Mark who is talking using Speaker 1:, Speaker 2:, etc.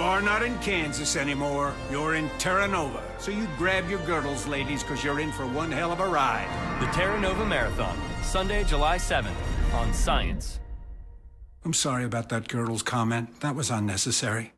Speaker 1: You are not in Kansas anymore. You're in Terra Nova. So you grab your girdles, ladies, because you're in for one hell of a ride.
Speaker 2: The Terra Nova Marathon, Sunday, July 7th, on Science.
Speaker 1: I'm sorry about that girdles comment. That was unnecessary.